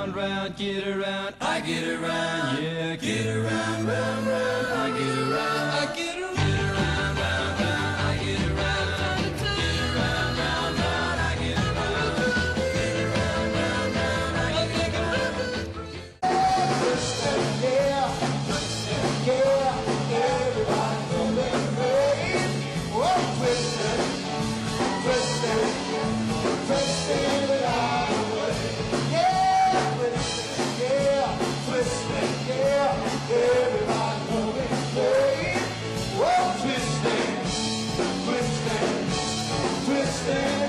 round, round, get around, I get around, yeah, get around, round, round, I get around, I get around. Yeah, everybody, whoa, twisting, twisting.